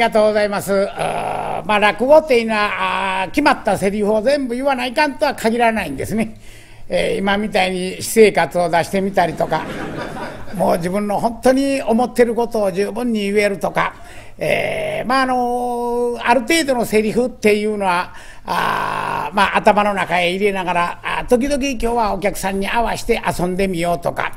がとうございます。あまあ、落語っていうのは決まったセリフを全部言わないかんとは限らないんですね。えー、今みたいに私生活を出してみたりとか、もう自分の本当に思ってることを十分に言えるとか、えー、まああのある程度のセリフっていうのはあ、まあ、頭の中へ入れながら時々今日はお客さんに合わせて遊んでみようとか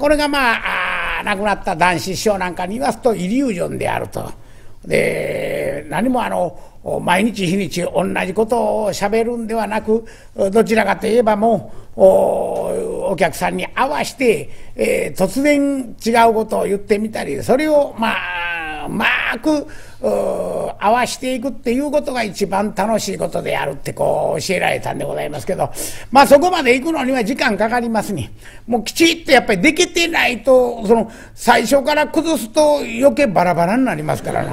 これがまああ亡くなった男子師匠なんかに言わすとイリュージョンであると。で何もあの毎日日にち同じことをしゃべるんではなくどちらかといえばもうお客さんに合わして、えー、突然違うことを言ってみたりそれをまあうまく合わしていくっていうことが一番楽しいことであるってこう教えられたんでございますけどまあそこまで行くのには時間かかりますにもうきちっとやっぱりできてないとその最初から崩すと余計バラバラになりますからな。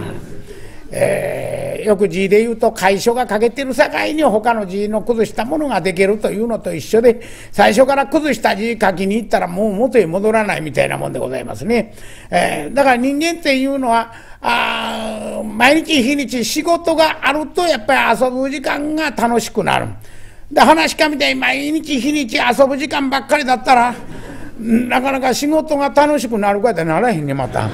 えー、よく字で言うと楷書が書けてる境に他の字の崩したものができるというのと一緒で最初から崩した字書きに行ったらもう元へ戻らないみたいなもんでございますね。えー、だから人間っていうのはあ毎日日にち仕事があるとやっぱり遊ぶ時間が楽しくなる。で話し家みたいに毎日日にち遊ぶ時間ばっかりだったらなかなか仕事が楽しくなるかってならへんねまた。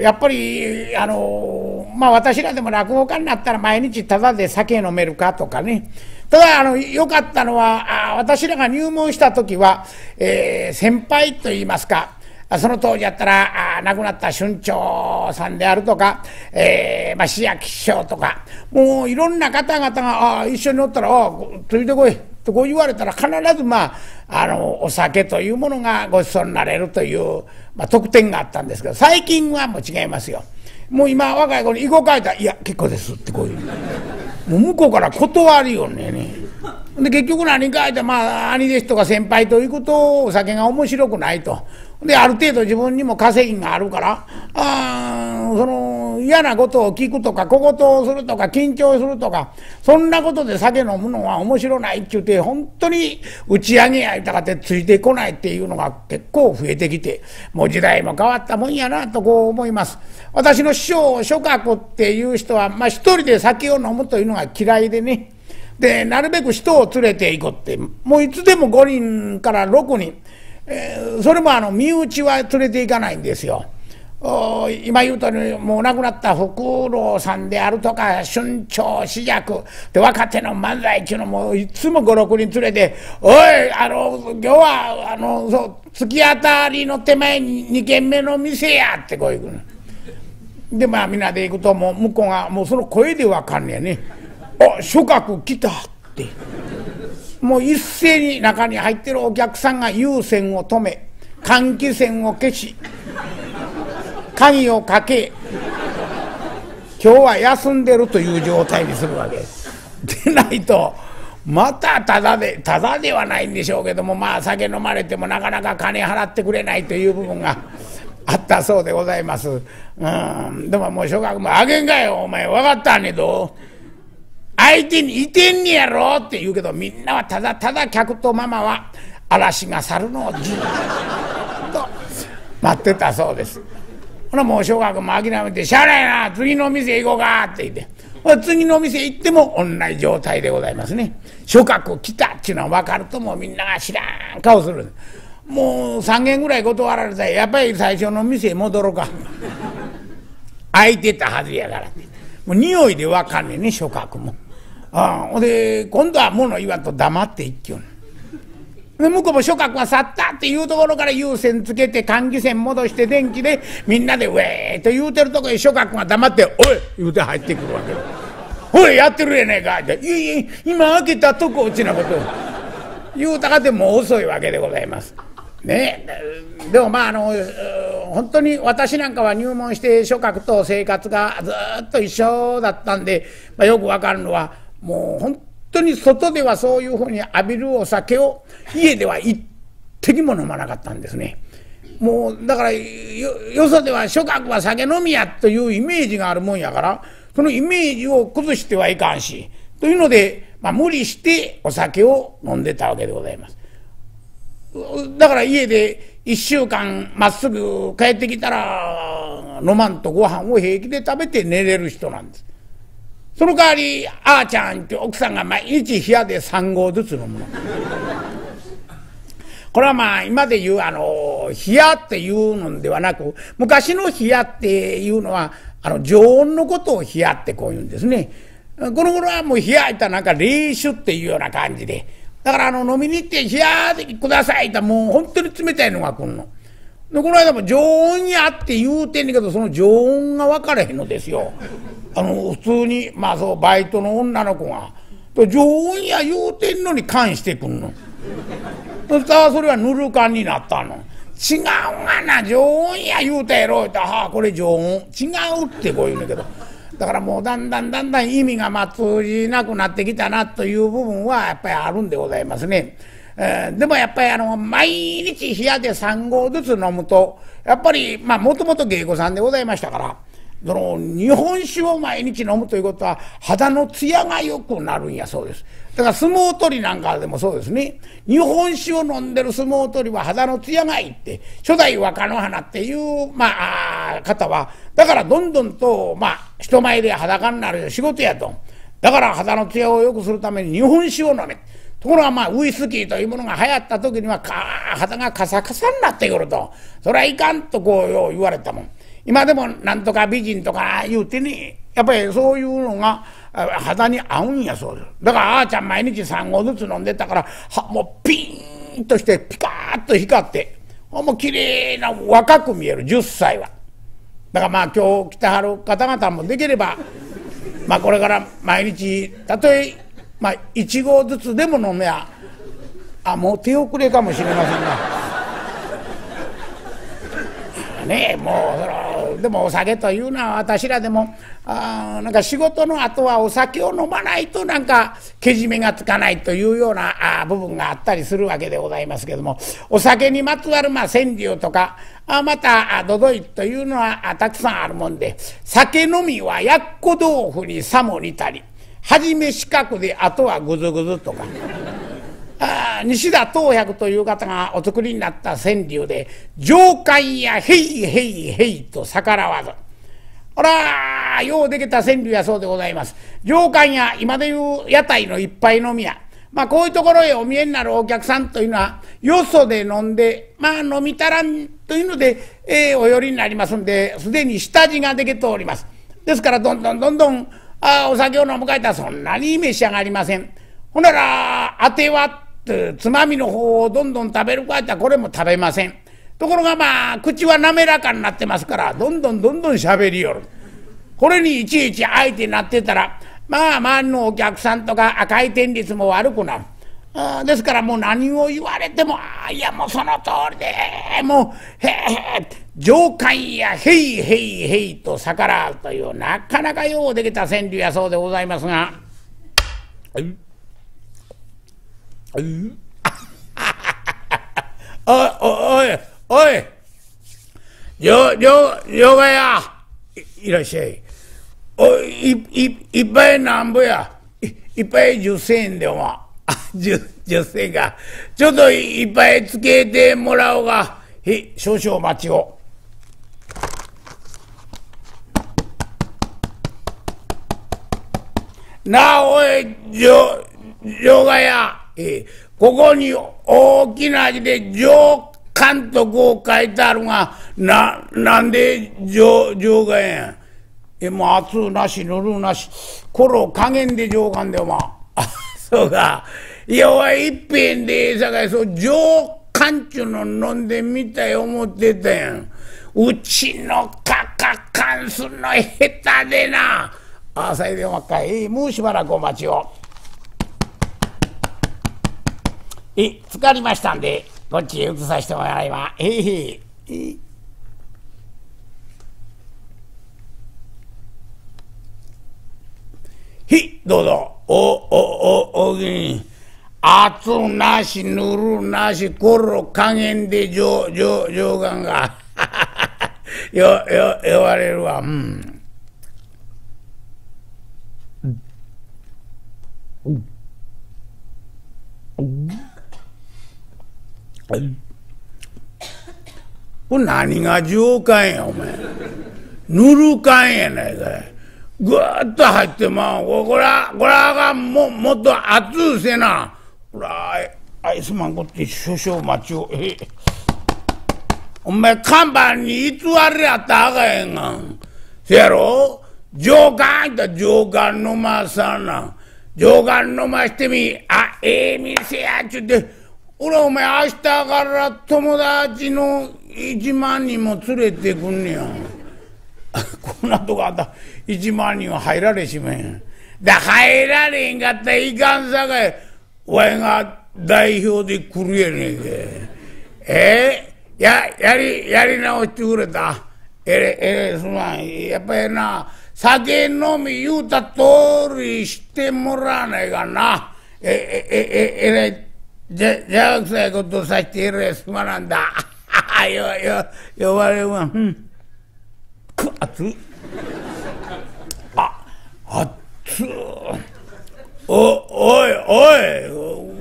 やっぱりあのまあ私らでも落語家になったら毎日ただで酒飲めるかとかね。ただあのよかったのはあ私らが入門した時は、えー、先輩といいますかその当時やったらあ亡くなった春長さんであるとか、えーまあ、志焼師匠とかもういろんな方々があ一緒に乗ったら「あついてこい」とこう言われたら必ずまああのお酒というものがごちそうになれるという、まあ、特典があったんですけど最近はもう違いますよ。もう今若い子に「囲碁書いたら「いや結構です」ってこういうもう向こうから断るよねね。で結局何かいてまあ兄弟子とか先輩と行くとお酒が面白くないと。である程度自分にも稼ぎがあるからあその嫌なことを聞くとか小言をするとか緊張するとかそんなことで酒飲むのは面白ないって言って本当に打ち上げやいたかってついてこないっていうのが結構増えてきてもう時代も変わったもんやなとこう思います。私の師匠諸閣っていう人はまあ一人で酒を飲むというのが嫌いでね。でなるべく人を連れて行こうって。もういつでも5人から6人。それもあの身内は連れて行かないんですよ。今言うとにもう亡くなった福郎さんであるとか春長紫尺で若手の漫才っていうのもいつも56人連れて「おいあの今日はあのそう突き当たりの手前に2軒目の店や」ってこういうでまあみんなで行くともう向こうがもうその声で分かんねやね「あ諸角来た」って。もう一斉に中に入ってるお客さんが優先を止め換気扇を消し鍵をかけ今日は休んでるという状態にするわけです。でないとまたただでただではないんでしょうけどもまあ酒飲まれてもなかなか金払ってくれないという部分が あったそうでございます。うん、でももう小学もあげんかよお前分かったねどう？相手にいてんねやろって言うけどみんなはただただ客とママは嵐が去るのをじっと待ってたそうです。ほなもう小学も諦めて「しゃあないな次の店行こうか」って言ってほら次の店行っても同じ状態でございますね。初角来たっていうのは分かるともうみんなが知らん顔する。もう3軒ぐらい断られたらやっぱり最初の店戻ろうか。空いてたはずやからもう匂いで分かんねんね初角も。あほんで今度は物言わんと黙って一挙で向こうも諸角が去ったっていうところから優先つけて換気扇戻して電気でみんなでウェーと言うてるとこへ諸角が黙って「おい!」言うて入ってくるわけおいやってるやねえか」って「いやいや今開けたとこうちなこと言うたかてもう遅いわけでございます。ねでもまああの本当に私なんかは入門して諸角と生活がずっと一緒だったんで、まあ、よくわかるのはもう本当に外ではそういうふうに浴びるお酒を家では一滴も飲まなかったんですね。もうだからよそでは諸角は酒飲みやというイメージがあるもんやからそのイメージを崩してはいかんしというので、まあ、無理してお酒を飲んでたわけでございます。だから家で1週間まっすぐ帰ってきたら飲まんとご飯を平気で食べて寝れる人なんです。その代わりあーちゃんって奥さんが毎日冷やで3合ずつ飲むの。これはまあ今で言うあの冷やっていうのではなく昔の冷やっていうのはあの常温のことを冷やってこう言うんですね。この頃はもう冷やいたなんか冷酒っていうような感じでだからあの飲みに行って冷やでくださいってもう本当に冷たいのが来るの。でこの間も常温やって言うてんねんけどその常温が分からへんのですよ。あの普通にまあそうバイトの女の子が常温や言うてんのに関してくんの。そしたらそれはぬるかんになったの。違うがな常温や言うたやろってはあこれ常温違うってこう言うんだけどだからもうだんだんだんだん意味がまあ通じなくなってきたなという部分はやっぱりあるんでございますね。えー、でもやっぱりあの毎日冷やで3合ずつ飲むとやっぱりまあもともと芸妓さんでございましたからその日本酒を毎日飲むということは肌の艶が良くなるんやそうです。だから相撲取りなんかでもそうですね。日本酒を飲んでる相撲取りは肌の艶がいいって、初代若乃花っていう、まあ、方は、だからどんどんと、まあ、人前で裸になる仕事やと。だから肌の艶を良くするために日本酒を飲め。ところがまあウイスキーというものが流行った時にはか肌がカサカサになってくると。それはいかんとこうよう言われたもん。今でもなんとか美人とか言うてねやっぱりそういうのが肌に合うんやそうです。だからあーちゃん毎日3合ずつ飲んでたからはもうピーンとしてピカーッと光ってもう綺麗な若く見える。10歳は。だからまあ今日来てはる方々もできればまあこれから毎日たとえまあ1合ずつでも飲めや。あもう手遅れかもしれませんが。ねえもうでもお酒というのは私らでもあなんか仕事の後はお酒を飲まないとなんかけじめがつかないというようなあ部分があったりするわけでございますけども。お酒にまつわるまあ川柳とかあまたどどいというのはたくさんあるもんで。酒飲みはやっこ豆腐にさも似たり。初め四角であとはぐずぐずとか。あ西田東百という方がお作りになった川柳で「上官やへいへいへい」と逆らわず。ほらようできた川柳やそうでございます。上官や今でいう屋台の一杯飲み屋。まあこういうところへお見えになるお客さんというのはよそで飲んでまあ飲み足らんというので、えー、お寄りになりますんですでに下地ができております。ですからどんどんどんどんあお酒を飲むかいたらそんなに召し上がりません。ほならあてはつまみの方をどんどん食べるかったらこれも食べません。ところがまあ口は滑らかになってますからどんどんどんどん喋りよる。これにいちいち相手になってたらまあ周りのお客さんとか回転率も悪くなる。ですからもう何を言われてもあいやもうその通りでもうへえ上官やへいへいへいと逆らうというなかなかようできた川柳やそうでございますが。おいおいおいよよよがやいらっしゃい。おいいいっぱいなんぼや。いいっぱい10銭円でおまあ 10, 10銭かちょっといっぱいつけてもらおうが。へ少々お待ちを。なあおいじょじょがや。え、ここに大きな字で上監督を書いてあるが、な、なんで上、上官やん。え、もう熱なし、ぬるなし、ころ加減で上官でおま、そうか。いや、わいっぺんでええさかい、そう、上官ちゅうの飲んでみたい思ってたやん。うちのカカカンすんの下手でな。あ、さいでおまっかい。もうしばらくお待ちを。え、疲かりましたんで、こっちへ移させてもらいます。えへえ。ひ、どうぞ。お、お、お、おぎん。熱なし、ぬるなし、ころ加減で上、上、上眼が。よ、よ、言われるわ。うん。これ何が上官やお前塗るかんやないかい。ぐーっと入ってまあ、こら、こらがも、もっと熱うせな。ほら、アイスマンこって少々待ちを。え お前看板に偽りあったあかへんがん。せやろ？上官った上官飲まさな。上官飲ましてみ。あ、ええ店やっちゅって。俺お前明日から友達の一万人も連れてくんねや。こんなとこあった1万人は入られしめん。だ入られへんかったらいかんさかい、わいが代表で来るやねんけ。え？ー、や、やり、やり直してくれた？えれ、えれ、すまん。やっぱりな、酒飲み言うた通りしてもらわないかな。え、え、え、え、えれ、じゃ、じゃくさいことさしてえれ、すまなんだ。よ、よ、呼ばれるわ。うん。く、熱っ。お、おい、おい、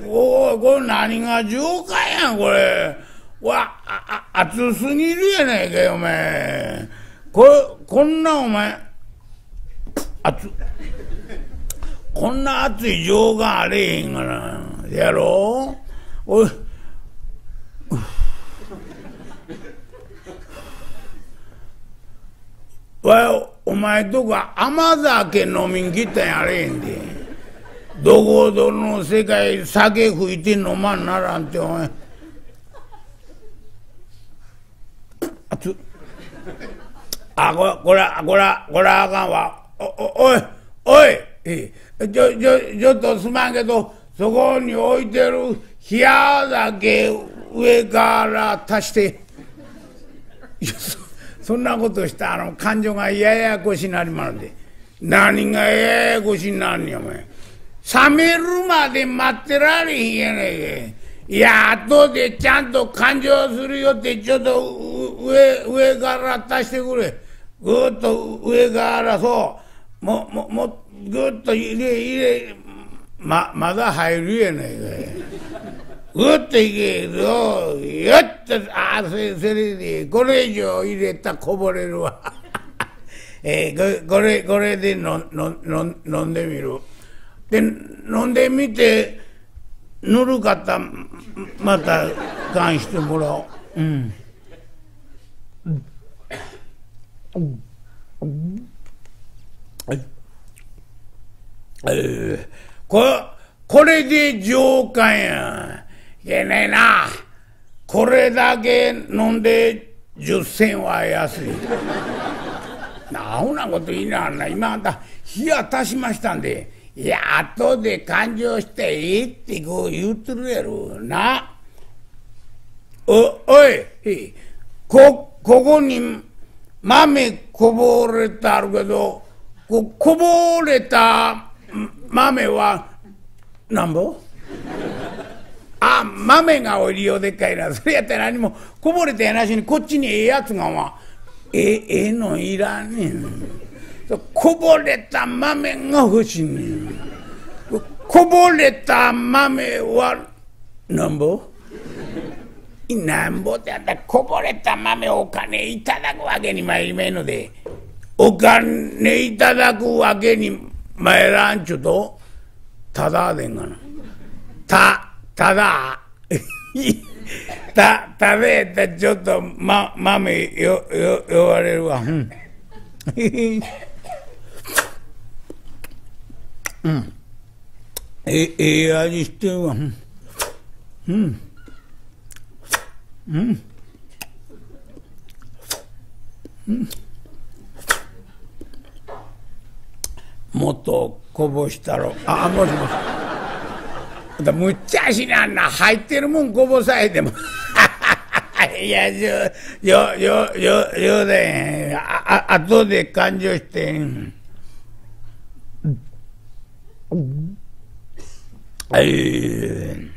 おい、これ何が浄化やん、これ。わ、あ、あ、熱すぎるやないかよ、お前。これ、こんなお前、熱こんな熱い情があれへんがな。やろおい、わお前とこ甘酒飲みに来たんやれへんで。どこどの世界酒吹いて飲まんならんてお前。あつ。あここらこらこらあかんわ。おおおいおい。ちょちょちょっとすまんけどそこに置いてる冷や酒上から足して。そんなことしたあの感情がややこしになりまるで。何がややこしになんねんお前。冷めるまで待ってられへんやねんい。や後でちゃんと感情するよってちょっと上上から足してくれ。ぐっと上からそう。もももぐっと入れ入れ。ままだ入るやないかい。ぐっといけよやっとああそれそれでこれ以上入れたこぼれるわ。えー、これこれでののの飲んでみる。で飲んでみてぬるかったまた勘してもらおう。うん。うん。うん。えー、ここれで上官や。けねえな。これだけ飲んで10銭は安い。なおなこと言いながら今あんた火渡しましたんで、いや、後で勘定していいってこう言うてるやろ。な。お、おい、こ、ここに豆こぼれてあるけど、ここぼれた豆はなんぼ？あ豆がおりようでかいな。それやったら何もこぼれたやなしにこっちにええやつがまええのいらねん。こぼれた豆が欲しいねん。こぼれた豆はなんぼ？なんぼってあったらこぼれた豆お金いただくわけに参りまいので。お金いただくわけに参らんちゅうとただでんがな。たただ た食べたちょっとま豆よよ呼ばれるわ。うんうん、えええ味してるわ。うん。うん。うん。もっとこぼしたろ。あ、もしもし。だむっちゃしなんな入ってるもんこぼさえても。いやじょよよよよでああ後で感情してはい。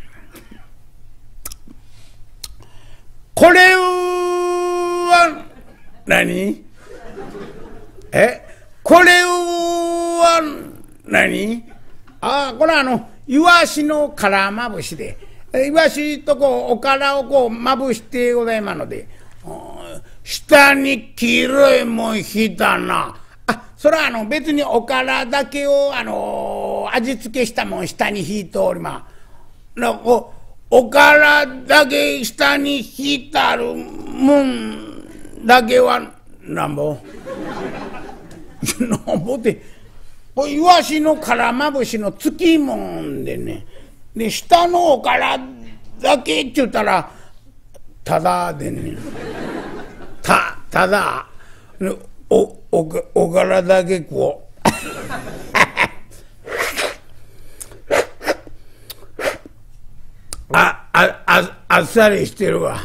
これは何？え？これは何？あこれあのイワシの殻まぶしでイワシとこうおからをこうまぶしてございますので下に黄色いもん引いたな。あ、それはあの別におからだけをあの味付けしたもん下に引いておりま。なお、おからだけ下に引いてあるもんだけはなんぼ なんぼって、イワシのからまぶしのつきもんでね。で、下のおからだけっちゅうたら、ただでね。た、ただ、お、お、おからだけこう。あ、あ、あ、あっさりしてるわ。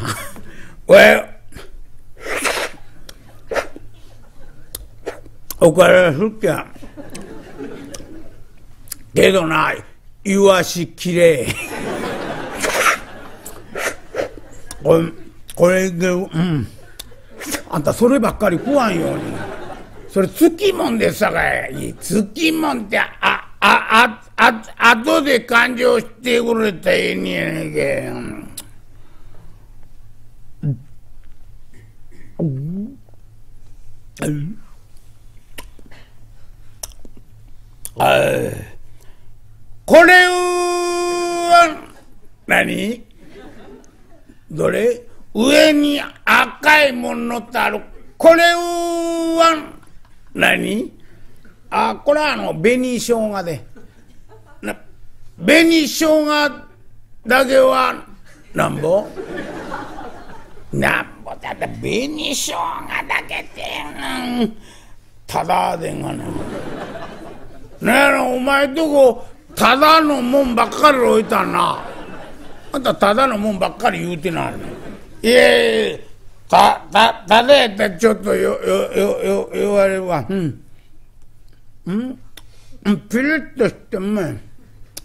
おい、おから好きや。けどな、イワシきれい。これ、これで、うん。あんたそればっかり食わんように。それつきもんでさかい。つきもんって、あ、あ、あ、あ、あとで勘定してくれたらええにやねんけ。あこれは何？どれ？上に赤いものとある。これは何？あ、これはあの、紅生姜で。な、紅生姜だけはなんぼ？なんぼだって紅生姜だけって、うん、ただでんがな。ねえ、お前とこ、ただのもんばっかり置いたな。あんたただのもんばっかり言うてないね。いえいえ、た、た、ただやったらちょっとよ、よ、よ、よ、言われるわ。うん。うん。ピリッとしても、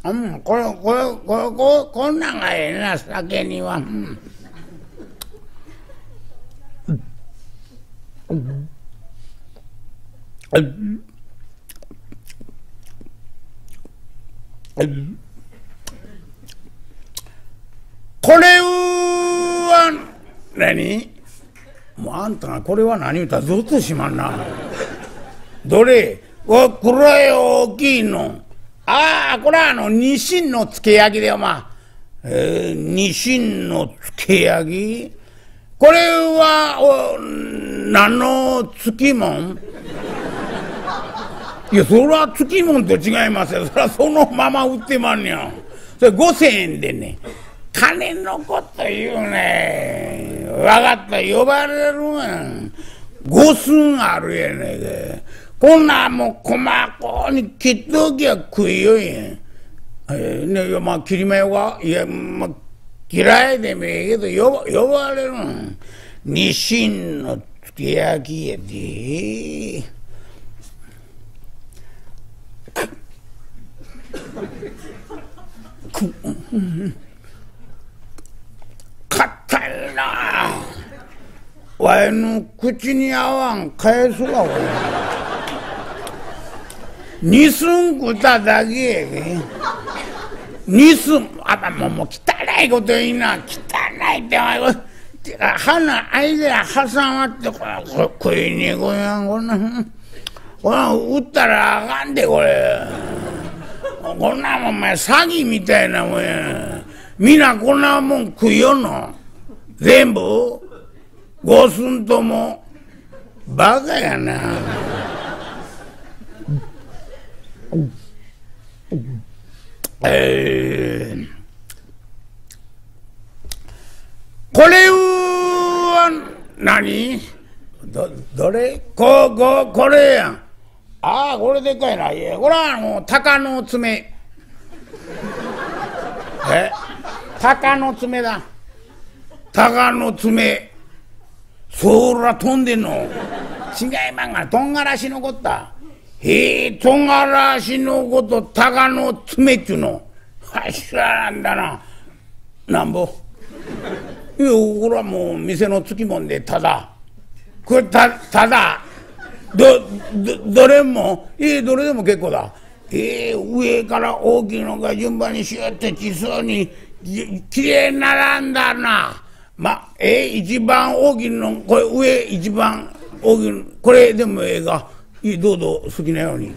うん、これ、これ、これ、ここんなんがええな、酒には。うん。うん。うん。これは何？もうあんたがこれは何言うたらずっとしまんな。どれ？わ暗い大きいの。ああこれはあのニシンのつけ焼きだよまあ。えー、ニシンのつけ焼き？これはお何のつきもんいやそれはつきもんと違いますよ。それはそのまま売ってまんねや。それ5,000円でね。金のこと言うね。分かった。呼ばれるん。五寸あるやねんこんなもう細こに切っておきゃ食いよいん。えー、ねまあ切り目はいやまあ嫌いでもええけど呼ば呼ばれるん。ニシンのつけ焼きやで。くく硬いなわいの口に合わん返すわ二寸食っただけやけ二寸あたもうもう汚いこと言いな。汚いって鼻間挟まってこれ食いに行くやんこんな。こんな打ったらあかんでこれ。こんなもんお前詐欺みたいなもんや。皆こんなもん食いよんの？全部？五寸ともバカやな。えー、これは何？どどれ？こここれやん。ああこれでかいな。いやこれはあの鷹の爪。え？鷹の爪だ。鷹の爪。そら飛んでんの。違いまんが、とんがらしのこった。へえ、とんがらしのこと、鷹の爪っちゅうの。はしらなんだな。なんぼ。いや、これはもう店のつきもんで、ただ。これ、た、ただ。ど、ど、どれも、ええ、どれでも結構だ。ええ、上から大きいのが順番にしよって小さに、きれいに並んだな。まあええ一番大きいのこれ上一番大きいのこれでもええかどうぞ好きなように。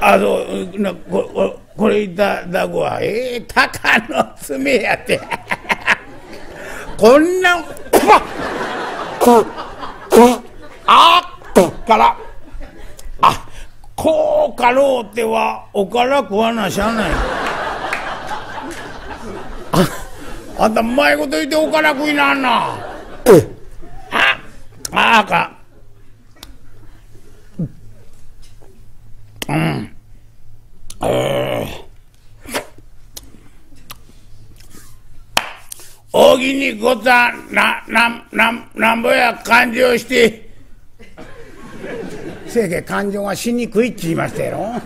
あそうなこここれいただくわ。ええー、鷹の爪やって。こんなここあっから。あこうかろうてはおから食わなしゃあない。ああんたうまいこと言っておから食いなんな。あああかうん。えー。大喜にごたななななんぼや勘定して。せやけ感情がしにくいって言いましたやろ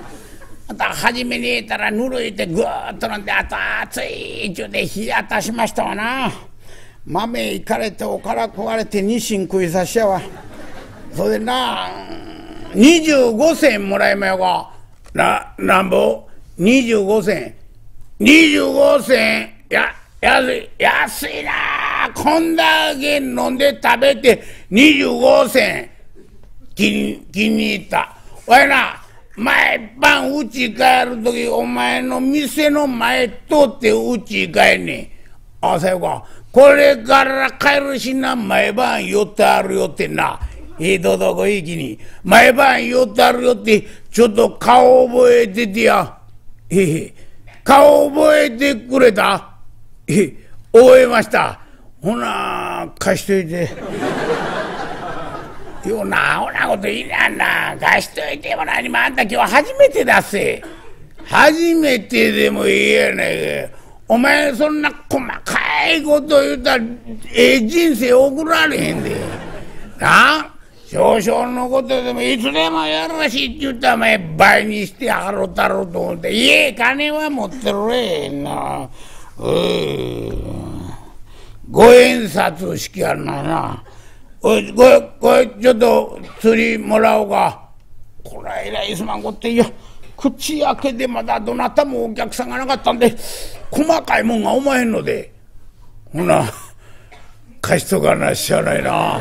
た初めに言ったらぬるいてぐーっと飲んであと熱いちゅうで冷やたしましたわな。豆いかれておから食われてニシン食いさしやわ。それでな25銭もらいまよがななんぼ？25銭。25銭。や安い安いな。こんだけ飲んで食べて25銭。気に気に入った。わいな。毎晩うち帰る時お前の店の前通ってうち帰んねん。あさよか。これから帰るしな毎晩寄ってあるよってな。ええとどこ行きに。毎晩寄ってあるよってちょっと顔覚えててや。ええ顔覚えてくれた。え覚えました。ほな貸しといて。ようなアホなこと言いなんな。貸しといても何もあんた今日初めてだせ。初めてでもいいやねお前そんな細かいこと言うたらええ人生送られへんで。な？あ少々のことでもいつでもよろしいって言ったらお前倍にして払うたろうと思って。いえ金は持ってるれへんな。うん五円札式あるなな。おいこれこれちょっと釣りもらおうか。こらえらいすまんこっていや口開けでまだどなたもお客さんがなかったんで細かいもんがおまへんので。ほな貸しとかなしゃあないな。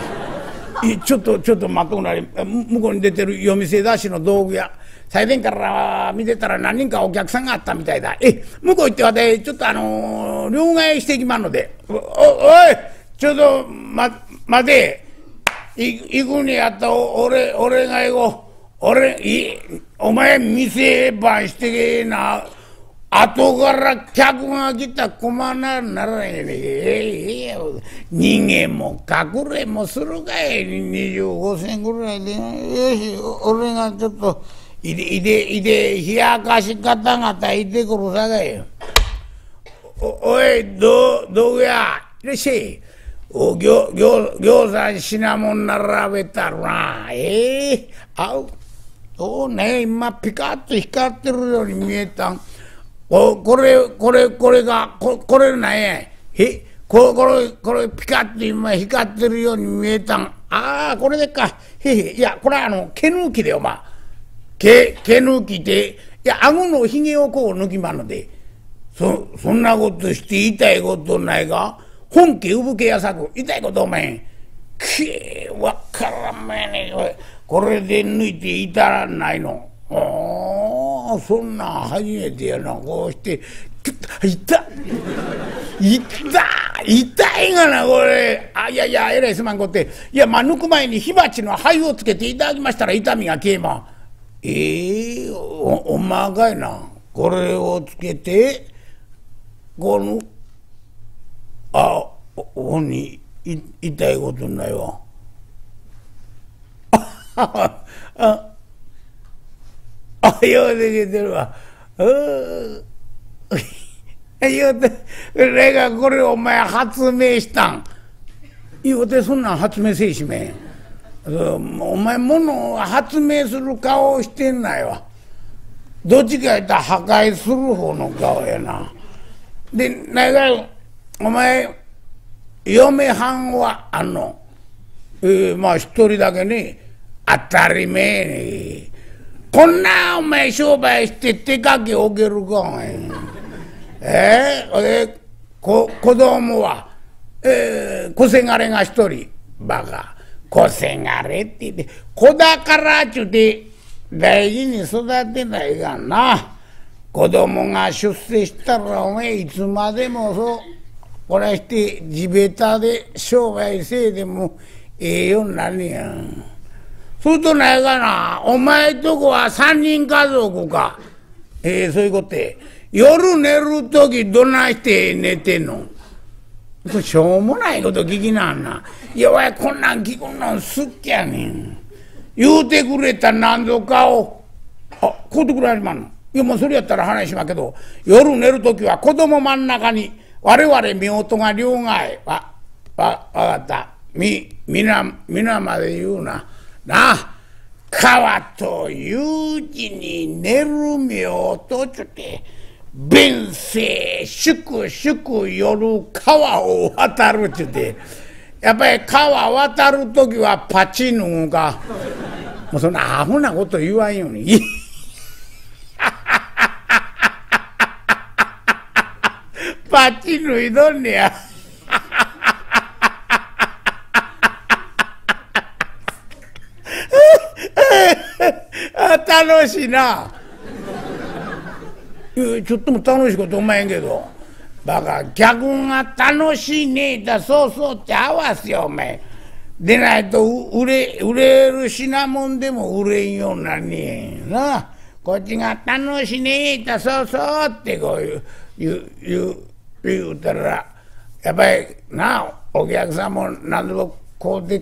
いちょっとちょっと待っとくなり向こうに出てる夜店出しの道具屋最前から見てたら何人かお客さんがあったみたいだ。え向こう行ってわてちょっとあのー、両替していきますので。おおいちょっとま待て。行くにあった俺俺が行こう俺いお前店番してけえな。後から客が来たら困らならへんねええ人間も隠れもするかい25銭ぐらいで。よし俺がちょっといでいでいで冷やかし方がいてくるさかい。おおいどどうや？いらっしゃい。おぎょぎょぎょうさん品物並べたらええー、あうおね今ピカッと光ってるように見えたん。おこれこれこれがここれなんや。へこれこれこれピカッと今光ってるように見えたん。ああこれでか。へへいやこれはあの毛抜きでおま毛毛抜きで。いや顎のひげをこう抜きまので。そそんなことして言いたいことないが。本家産毛やさく痛いことお前。きえわからんめねこれで抜いていたらないの。ああそんなん初めてやな。こうして痛い痛い痛いがなこれ。あいやいやえらいすまんこって。いやまあ抜く前に火鉢の灰をつけていただきましたら痛みが消えまん。ええー、おおまがいな。これをつけてこのあほんに痛いたいことないわ。ああ、ようできてるわ。う言うて、俺がこれお前発明したん。言うてそんなん発明せいしめお前ものを発明する顔をしてんないわ。どっちか言ったら破壊する方の顔やな。で、なんか、お前、嫁はんはあの。えー、まあ一人だけね、当たり前ね。こんなお前商売して手かけおけるかお前。えー、えこ子供はえー、小せがれが一人バカ小せがれって言って子宝ちゅうて大事に育てないがな子供が出世したらお前いつまでもそうこれして地べたで商売せいでもええようになるやん。そうとないかなお前とこは三人家族か。ええそういうことで夜寝る時どないして寝てんの？しょうもないこと聞きなんな。いやわいこんなん聞くの好きやねん。言うてくれた何ぞかを。あ、こうてくれはりまんの。いやもうそれやったら話しまけど夜寝る時は子供真ん中に我々夫婦が両替。わわわかった。み皆皆まで言うな。なあ川と有事に寝る夫婦ちゅて弁声粛々夜川を渡るちゅて。やっぱり川渡る時はパチ脱ぐかもうそんなアホなこと言わんように。パッチ脱いどんねや。楽しいな。ちょっとも楽しいことお前んけど。バカ、客が楽しいねえだ、そうそうって合わすよ、お前。でないと売れ、売れる品物でも売れんようなねえな。こっちが楽しいねえだ、そうそうってこういう、言う、言う、言うたらやっぱりなお客さんも何でもこうで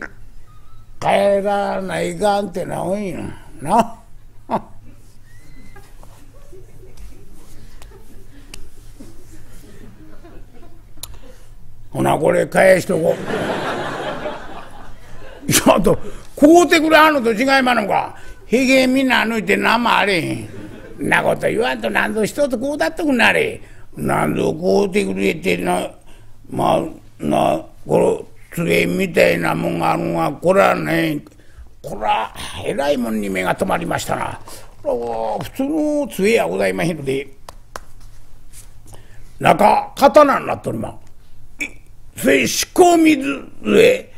帰らないかんってな多いんな。ほなこれ返しとこう ちょっと買うてくれはんのと違いまんのかひげみんな抜いて何もあれへんなこと言わんと何ぞ一つこうだっとくなれ。何度こうてくれてなまあなこの杖みたいなもんがあるがこれはねこれはえらいもんに目が留まりましたな。普通の杖やございまへんので中刀になっとりまそれ仕込み杖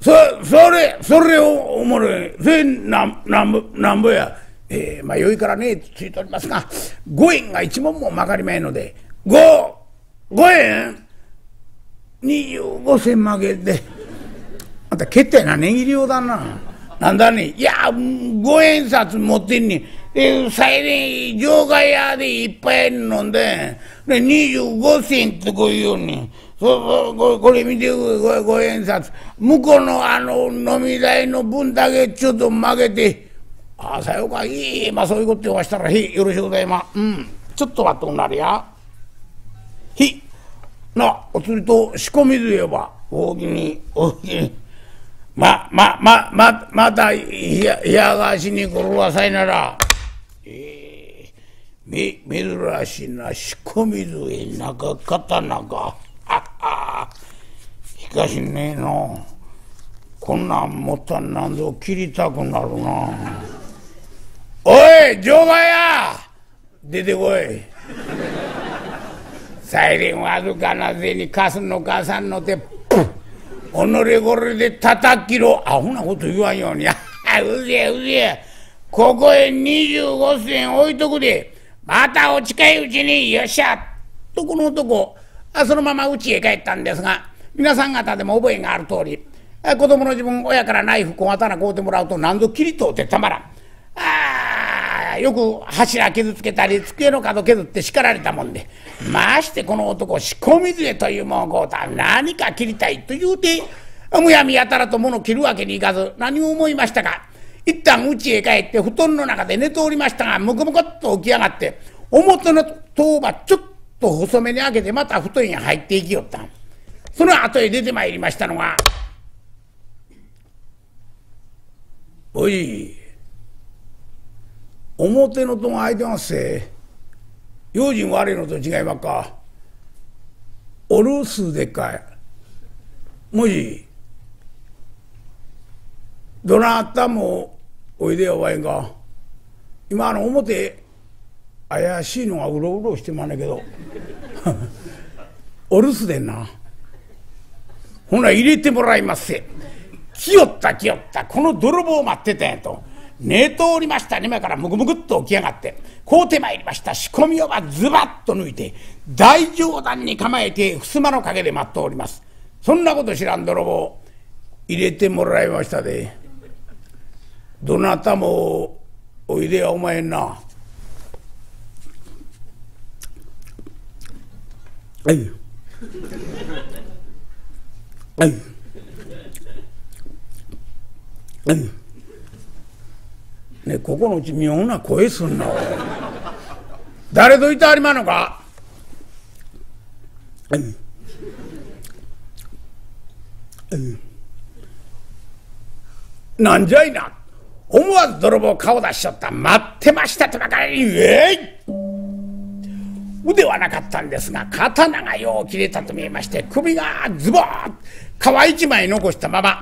そそれそれをおもろい。それなんなんぼなんぼや。えー、まあよいからねついておりますが5円が一文も曲がりまへんので五五円二十五銭曲げてあんた決定な値切り用だな。なんだね。いや五円札持ってんねん。で最近場外屋でいっぱい飲んで。で25銭ってこう言うねんそうそうこれ見て五円札。向こうのあの飲み代の分だけちょっと曲げて。ああさようか。いいまあそういうこと言わしたらへい。よろしゅうございます。うん。ちょっと待っとくなるや。ひなお釣りと仕込みずえば大きに大きに。まままままた冷やがしに来るわさいなら。えー、め珍しいな仕込みずえ中刀かしかしねえの。こんなんもったんなんぞ切りたくなるな。おい場外や出てこい。サイレンわずかな銭貸すのかさんの手。プッ己これで叩きろ。アホなこと言わんように。うぜえうぜえ。ここへ25銭置いとくで。またお近いうちに。よっしゃ。とこの男。あそのまま家へ帰ったんですが。皆さん方でも覚えがある通り。子供の自分親からナイフ小刀買うてもらうと何度切りとってたまらん。ああよく柱傷つけたり机の角削って叱られたもんで。ましてこの男仕込み杖というもんをこうた何か切りたいと言うてむやみやたらと物切るわけにいかず何を思いましたか。一旦家へ帰って布団の中で寝ておりましたがむくむくっと起き上がって表の戸ばちょっと細めに開けてまた布団に入っていきよったその後へ出てまいりましたのが「おい表の戸が開いてますせ。用心悪いのと違いまっか。お留守でかい。もしどなたもおいでよおえんか。今あの表怪しいのがうろうろしてまんねんけど。お留守でんな。ほな入れてもらいますせ。来よった来よった。この泥棒待ってたんやと。寝ておりました今からむぐむぐっと起き上がって。こうてまいりました。仕込みをばズバッと抜いて大上段に構えて襖の陰で待っております。そんなこと知らん泥棒。入れてもらいましたで。どなたもおいでやお前な。はい。はい。はい。ねここのうち妙な声すんな誰といてありまんのか？なんじゃいな。思わず泥棒顔出しちゃった。待ってましたとばかりにえい！腕はなかったんですが刀がよう切れたと見えまして首がズボーッ皮一枚残したまま。はっ！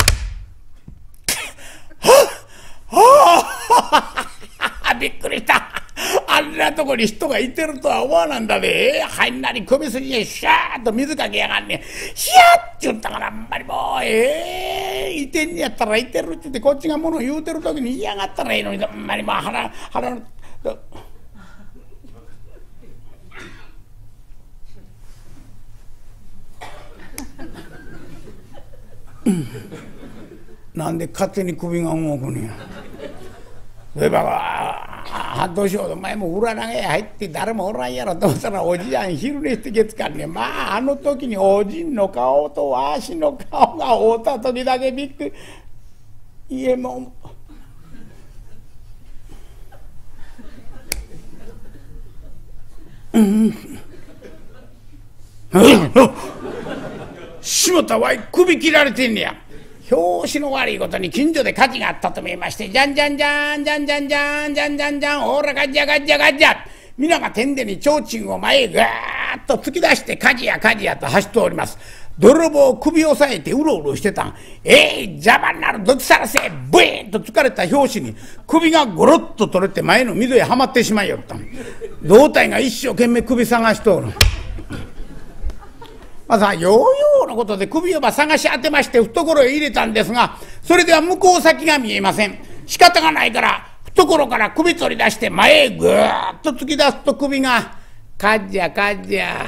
はあびっくりしたあんなとこに人がいてるとは思わなんだではんなり首筋へシャーッと水かけやがんねんヒャッちゅったからあんまりもうええー、いてんやったらいてるって言ってこっちが物言うてる時に嫌がったらええのにあんまりもう腹腹の。なんで勝手に首が動くねや。そういえばどうしようお前も裏投げ入って誰もおらんやろと思ったらおじやん昼寝して月間ねまああの時におじんの顔とわしの顔が会うた時だけびっくり家もうん。しもたわい首切られてんねや。表紙の悪いことに近所で火事があったと見えましてじゃんじゃんじゃんじゃんじゃんじゃんじゃんじゃんじゃんおらガッジャガッジャガッジャ皆が天でに提灯を前へガーッと突き出して火事や火事やと走っております。泥棒首を押さえてうろうろしてたん。えい、邪魔になるどつさらせブイーンと疲れた拍子に首がゴロッと取れて前の溝へはまってしまいよったん。胴体が一生懸命首探しとる。まあさヨーヨーのことで首をば探し当てまして懐へ入れたんですがそれでは向こう先が見えません仕方がないから懐から首取り出して前へぐーっと突き出すと首が「かっじゃかっじゃ」。